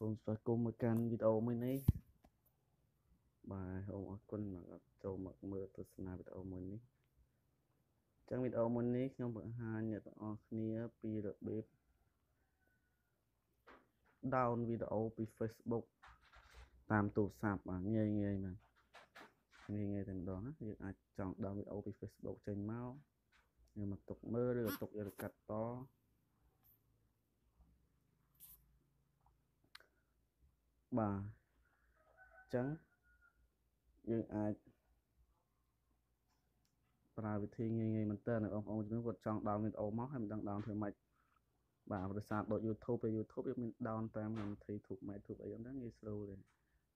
សូមស្វាគមន៍មកកាន់វីដេអូមួយនេះបាទសូមអរគុណមកចូលមកមើលទស្សនាវីដេអូមួយនេះអញ្ចឹងវីដេអូមួយនេះខ្ញុំបង្ហាញអ្នកទាំងអស់គ្នាពីរបៀប down វីដេអូពី Facebook តាមទូរស័ព្ទបាទងាយងាយណាស់ងាយងាយតែម្ដងណាយើងអាចចង់ down វីដេអូពី Facebook ចេញមកយើងមកទុកមើលឬក៏ទុកយកទៅកាត់ត បាទអញ្ចឹងយើងអាចប្រើវិធីងាយងាយមែនតើបងប្អូនជំនួសគាត់ចង់ដោនវីដេអូមកហើយមិនដឹងដោនធ្វើម៉េចបាទប្រសាទដូច YouTube ទៅ YouTube វាមានដោនតាមកម្មវិធី YouTube ម៉ែ YouTube អីហ្នឹងងាយស្រួលទេ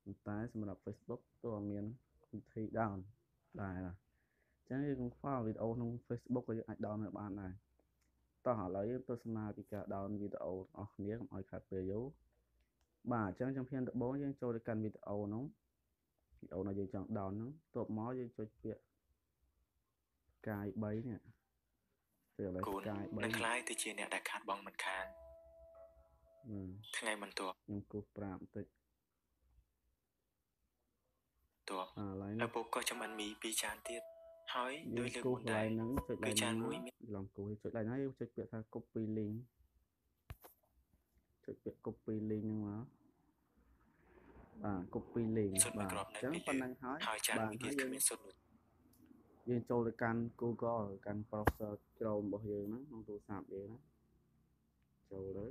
ប៉ុន្តែសម្រាប់ Facebook ទោះមានវិធីដោនដែរណាអញ្ចឹងយើងកុំខ្វល់វីដេអូក្នុង Facebook ក៏យើងអាចដោននៅបានដែរតោះឥឡូវយើងទស្សនាពីការដោនវីដេអូរបស់គ្នាកុំឲ្យខាត់ពេលយូរ បាទអញ្ចឹងចំភានដំបូងយើងចូលទៅកាន់វីដេអូហ្នឹងវីដេអូដែលយើងចង់ដោនហ្នឹងទប់មកយើងចុចពាក្យកាយ3នេះទៅលើកាយ3នឹងខ្លាយទៅជាអ្នកដែលខាតបងមិនខានថ្ងៃបន្ទាប់ខ្ញុំគូសប្រាប់បន្តិចតោះឥឡូវឪពុកក៏ចំអិនមីពីចានទៀតហើយដោយលើកមុនដែរហ្នឹងចុចដៃចានមួយឡងគូចុចដៃហ្នឹងចុចពាក្យថា copy link ចុចពាក្យ copy link ហ្នឹងមកបាទ copy link បាទអញ្ចឹងប៉ុណ្ណឹងហើយបាទហើយយើងមានសុទ្ធយើងចូលទៅកាន់ Google កាន់ browser Chrome របស់យើងហ្នឹងក្នុងទូរស័ព្ទយើងណាចូលទៅ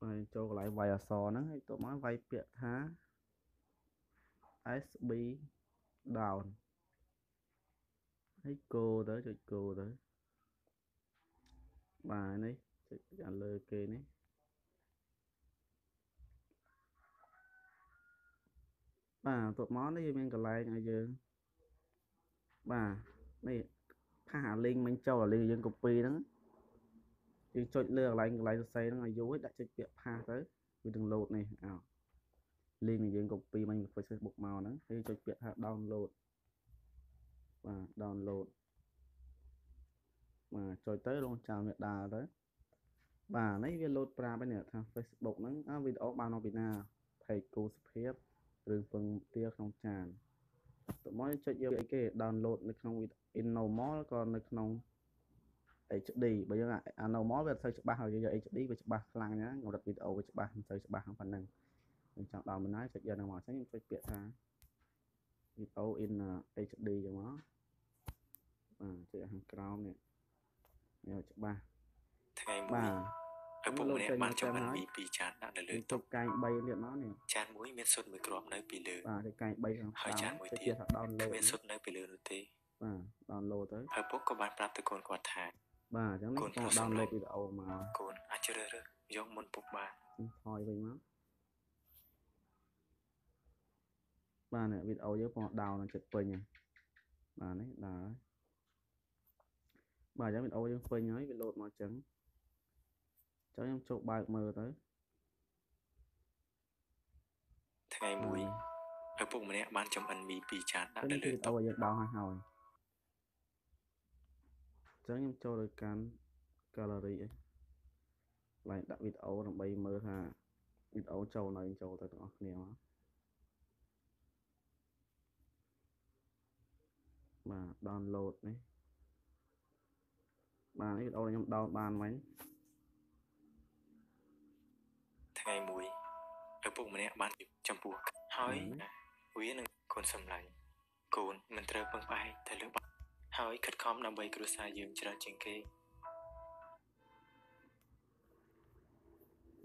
ហើយចូលកន្លែងវាយអក្សរហ្នឹងហើយទៅមកវាយពាក្យថា SB down ហើយគោទៅចុចគោទៅបាទនេះចុចខាងលើគេនេះបាទបន្ទាប់មកនេះយើងមានកន្លែងឲ្យយើងបាទនេះផាសអាលីងមិញចូលអាលីងយើង copy ហ្នឹងយើងចុចលើកន្លែងកន្លែងសរសេរហ្នឹងឲ្យយូរដាក់ចុចពាក្យផាសទៅវានឹង load នេះអោលីងយើង copy មិញ Facebook មកហ្នឹងហើយចុចពាក្យថា download បាទ download បាទចុចទៅរងចាំវាដើរទៅបាទនេះវា load ប្រាប់ហើយនេះថា Facebook ហ្នឹងវីដេអូបានមកពីណា page គូសុភាពរឿងពងទាក្នុងចានតមកចុចយកអីគេ download នៅក្នុង in normal ក៏នៅក្នុង HD បើយើងអា normal វាអត់សូវច្បាស់ហើយយើងយក HD វាច្បាស់ខ្លាំងណាស់កម្រិតវីដេអូវាច្បាស់មិនសូវច្បាស់ប៉ុណ្ណឹងខ្ញុំចង់ដល់មិនណាចុចយកនឹងមកអញ្ចឹងខ្ញុំចុចពាក្យថា video in HD ចឹងមកបាទចុចខាងក្រោមនេះនេះច្បាស់ថ្ងៃមួយឪពុកម្នាក់បានចំអិនមីពីចានដាក់នៅលើតុកែង3ទៀតមកនេះចានមួយមានសុទ្ធមួយគ្រាប់នៅពីលើបាទកែង3ខាងហើយចានមួយទៀតថាដោនឡូតមានសុទ្ធនៅពីលើនោះទេបាទដោនឡូតទៅឪពុកក៏បានប្រាប់ទៅកូនគាត់ថាបាទអញ្ចឹងនេះគាត់ដោនឡូតវីដេអូមកកូនអាចជ្រើសរើសយកមុនពុកបានថយវិញមក បាទនេះវីដេអូយើងពងដោនចិត្តពេញហ្នឹងបាទនេះដើរបាទអញ្ចឹងវីដេអូយើងពេញហើយវាលោតមកអញ្ចឹងចុះខ្ញុំចូលបើកមើលទៅថ្ងៃមួយឪពុកម្នាក់បានចំអិនមីពីចានដាក់នៅលើតុយើងបោះឲ្យហើយអញ្ចឹងខ្ញុំចូលទៅកាន់ gallery ឯងឡើងដាក់វីដេអូដើម្បីមើលថាវីដេអូចូលនៅចូលទៅទាំងអស់គ្នាមក បាទ download នេះបាទនេះវីដេអូខ្ញុំ down បានវិញថ្ងៃមួយឪពុកម្នាក់បានចំពោះហើយវានឹងកូនសម្លាញ់កូនមិនត្រូវពឹងផ្អែកទៅលើបាហើយខិតខំដើម្បីគ្រួសារយើងច្រើនជាងគេ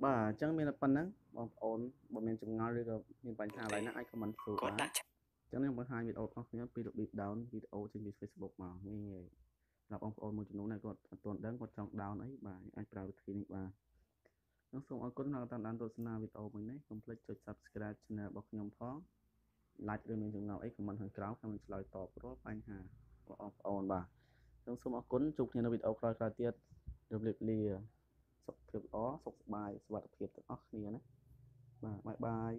បាទអញ្ចឹងមានតែប៉ុណ្្នឹងបងប្អូនបើមានចម្ងល់ឬក៏មានបញ្ហាអ្វីណាអាច comment សួរបានអញ្ចឹងខ្ញុំបង្ហាញវីដេអូរបស់ខ្ញុំពីរបៀប down វីដេអូចេញពី Facebook មកងាយងាយសម្រាប់បងប្អូនមួយចំនួនដែលគាត់អត់ទាន់ដឹងគាត់ចង់ down អីបាទអាចប្រើវិធីនេះបាទខ្ញុំសូមអរគុណដែលតាមដានទស្សនាវីដេអូមួយនេះកុំភ្លេចចុច Subscribe Channel របស់ខ្ញុំផង Like ឬមានចំណងអី comment ខាងក្រោមខ្ញុំនឹងឆ្លើយតបរាល់បញ្ហារបស់បងប្អូនបាទខ្ញុំសូមអរគុណជួបគ្នានៅវីដេអូក្រោយៗទៀតជម្រាបលាសុខភាពល្អសុខសប្បាយសុវត្ថិភាពទាំងអស់គ្នាណាបាទបាយបាយ